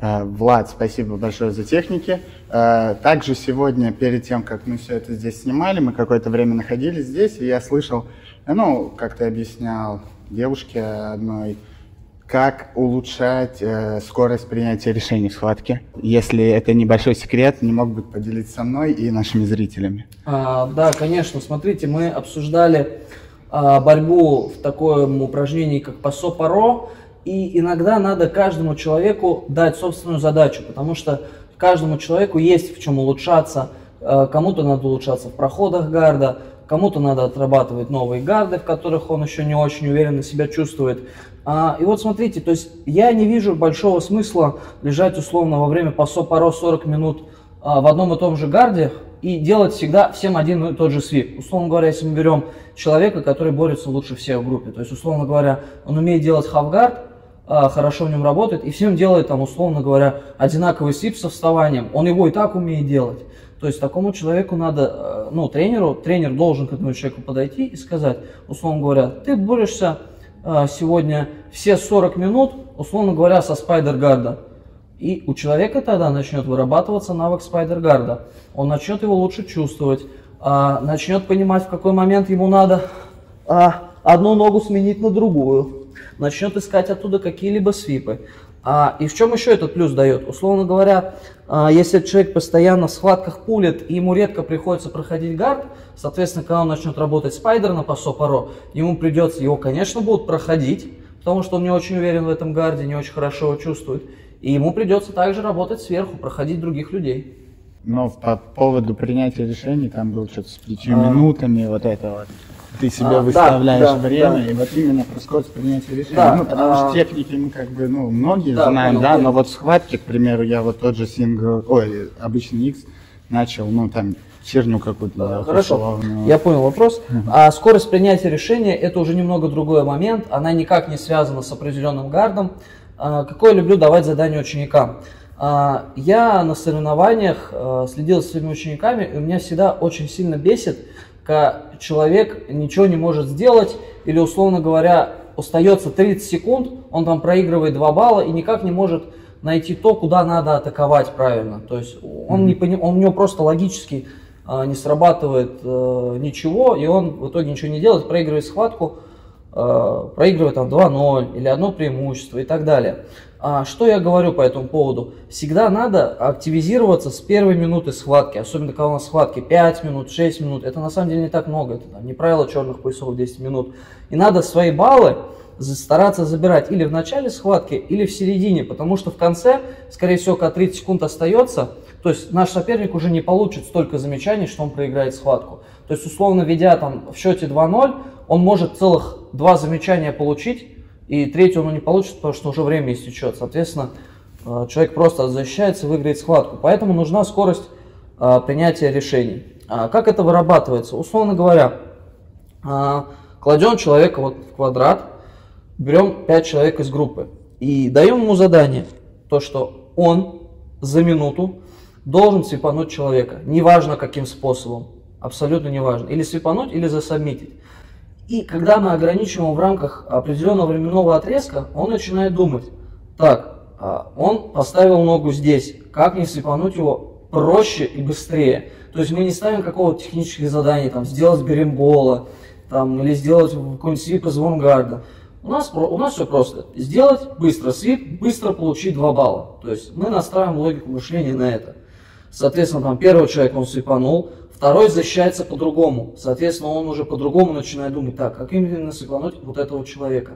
Э, Влад, спасибо большое за техники. Э, также сегодня, перед тем, как мы все это здесь снимали, мы какое-то время находились здесь, и я слышал, ну, как ты объяснял девушке одной, как улучшать э, скорость принятия решений в схватке. Если это небольшой секрет, не мог бы поделиться со мной и нашими зрителями. А, да, конечно. Смотрите, мы обсуждали а, борьбу в таком упражнении, как пасо-паро. И иногда надо каждому человеку дать собственную задачу, потому что каждому человеку есть в чем улучшаться. Э, кому-то надо улучшаться в проходах гарда, кому-то надо отрабатывать новые гарды, в которых он еще не очень уверенно себя чувствует. А, и вот смотрите, то есть я не вижу большого смысла лежать условно во время пасо паро 40 минут а, в одном и том же гарде и делать всегда всем один и тот же свип. Условно говоря, если мы берем человека, который борется лучше всех в группе, то есть, условно говоря, он умеет делать хавгард, хорошо в нем работает, и всем делает, там, условно говоря, одинаковый свип со вставанием. Он его и так умеет делать. То есть такому человеку надо, э, ну, тренеру, тренер должен к этому человеку подойти и сказать, условно говоря, ты борешься а, сегодня все 40 минут, условно говоря, со спайдергарда. И у человека тогда начнет вырабатываться навык спайдергарда. Он начнет его лучше чувствовать, а, начнет понимать, в какой момент ему надо одну ногу сменить на другую начнет искать оттуда какие-либо свипы. А, и в чем еще этот плюс дает? Условно говоря, а, если человек постоянно в схватках пулит, и ему редко приходится проходить гард, соответственно, когда он начнет работать спайдер на пасо паро, ему придется, его, конечно, будут проходить, потому что он не очень уверен в этом гарде, не очень хорошо его чувствует. И ему придется также работать сверху, проходить других людей. Но по поводу принятия решений, там было что-то с пятью а... минутами, вот это вот ты себе а, выставляешь да, время, да. и вот именно про скорость принятия решения. Да, ну, потому а, что техники мы как бы, ну, многие да, знаем, понял, да, но вот схватки, к примеру, я вот тот же сингл, ой, обычный X начал, ну, там, черню какую-то. Хорошо, условно. я понял вопрос. А скорость принятия решения это уже немного другой момент, она никак не связана с определенным гардом. А, какое люблю давать задание ученикам? А, я на соревнованиях а, следил за своими учениками, и меня всегда очень сильно бесит, когда человек ничего не может сделать, или, условно говоря, остается 30 секунд, он там проигрывает 2 балла и никак не может найти то, куда надо атаковать правильно. То есть он, не поним, он у него просто логически э, не срабатывает э, ничего, и он в итоге ничего не делает, проигрывает схватку, проигрывает там 2-0 или одно преимущество и так далее. А, что я говорю по этому поводу? Всегда надо активизироваться с первой минуты схватки, особенно когда у нас схватки 5 минут, 6 минут. Это на самом деле не так много, это там, не правило черных поясов 10 минут. И надо свои баллы стараться забирать или в начале схватки, или в середине, потому что в конце, скорее всего, когда 30 секунд остается, то есть наш соперник уже не получит столько замечаний, что он проиграет схватку. То есть, условно ведя там в счете 2-0, он может целых два замечания получить, и третью он не получит, потому что уже время истечет. Соответственно, э, человек просто защищается выиграет схватку. Поэтому нужна скорость э, принятия решений. А как это вырабатывается? Условно говоря, э, кладем человека вот в квадрат, берем 5 человек из группы и даем ему задание, то что он за минуту должен свипануть человека, неважно каким способом, абсолютно неважно, или свипануть, или засобмитить. И когда мы ограничиваем в рамках определенного временного отрезка, он начинает думать, так, а, он поставил ногу здесь, как не слепануть его проще и быстрее. То есть мы не ставим какого-то технических заданий, там, сделать берембола, там, или сделать какой-нибудь свип из вангарда. У нас, у нас все просто. Сделать быстро свип, быстро получить 2 балла. То есть мы настраиваем логику мышления на это. Соответственно, там первый человек он свипанул, Второй защищается по-другому. Соответственно, он уже по-другому начинает думать, так, как именно сэкономить вот этого человека.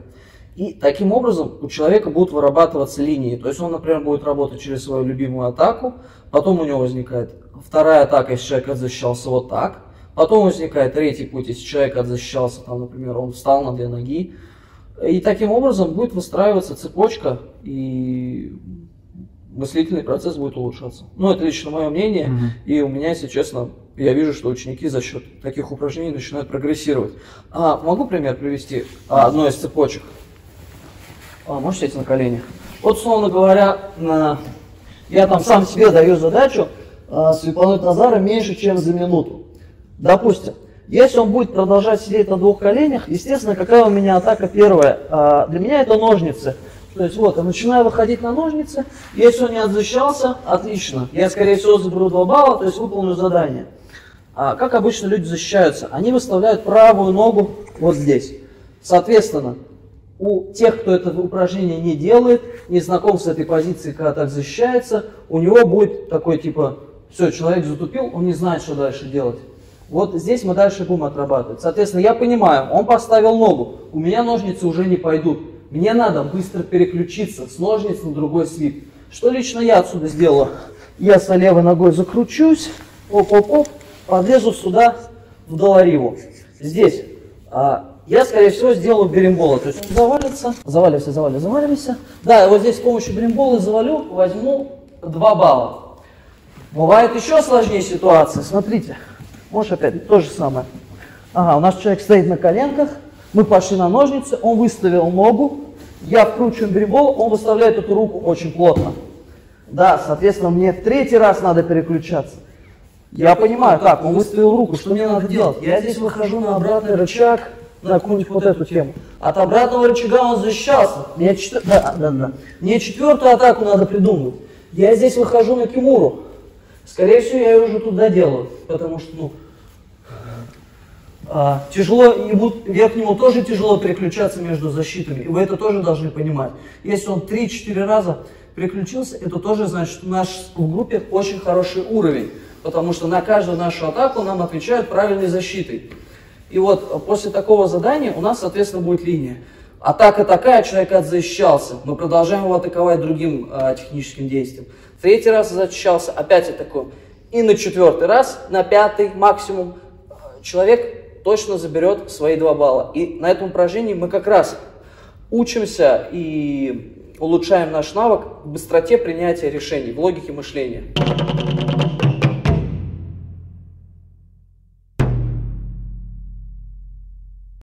И таким образом у человека будут вырабатываться линии. То есть он, например, будет работать через свою любимую атаку, потом у него возникает вторая атака, если человек защищался вот так, потом возникает третий путь, если человек защищался, там, например, он встал на две ноги. И таким образом будет выстраиваться цепочка, и мыслительный процесс будет улучшаться. Ну, это лично мое мнение, mm-hmm. и у меня, если честно, я вижу, что ученики за счет таких упражнений начинают прогрессировать. А, могу пример привести а, одной из цепочек? А, можете сесть на коленях? Вот, словно говоря, на... я там сам себе даю задачу а, слепануть Назара меньше, чем за минуту. Допустим, если он будет продолжать сидеть на двух коленях, естественно, какая у меня атака первая? А, для меня это ножницы. То есть вот, я начинаю выходить на ножницы. Если он не отзащищался, отлично. Я, скорее всего, заберу 2 балла, то есть выполню задание. А как обычно люди защищаются? Они выставляют правую ногу вот здесь. Соответственно, у тех, кто это упражнение не делает, не знаком с этой позицией, когда так защищается, у него будет такой типа, все, человек затупил, он не знает, что дальше делать. Вот здесь мы дальше будем отрабатывать. Соответственно, я понимаю, он поставил ногу, у меня ножницы уже не пойдут. Мне надо быстро переключиться с ножниц на другой свип. Что лично я отсюда сделаю? Я со левой ногой закручусь, оп-оп-оп, подлезу сюда в долариву. Здесь а, я, скорее всего, сделаю берембола. То есть он завалится, заваливайся, заваливайся, заваливайся. Да, вот здесь с помощью берембола завалю, возьму 2 балла. Бывает еще сложнее ситуация. Смотрите, можешь опять то же самое. Ага, у нас человек стоит на коленках, мы пошли на ножницы, он выставил ногу, я вкручиваю берембол, он выставляет эту руку очень плотно. Да, соответственно, мне третий раз надо переключаться. Я понимаю, так, он выставил руку, что мне надо делать? Я здесь выхожу на обратный рычаг, на какую-нибудь вот эту тему. От обратного рычага он защищался. Мне, четвер... да, да, да. Мне четвертую атаку надо придумать. Я здесь выхожу на кимуру. Скорее всего, я уже туда делаю, потому что, ну, а, тяжело, ему, верхнему тоже тяжело переключаться между защитами, и вы это тоже должны понимать. Если он 3-4 раза переключился, это тоже значит, что наш в группе очень хороший уровень, потому что на каждую нашу атаку нам отвечают правильной защитой. И вот после такого задания у нас, соответственно, будет линия. Атака такая, человек отзащищался. Мы продолжаем его атаковать другим э, техническим действием. Третий раз защищался, опять атакуем. И на четвертый раз, на пятый максимум, человек точно заберет свои два балла. И на этом упражнении мы как раз учимся и улучшаем наш навык в быстроте принятия решений, в логике мышления.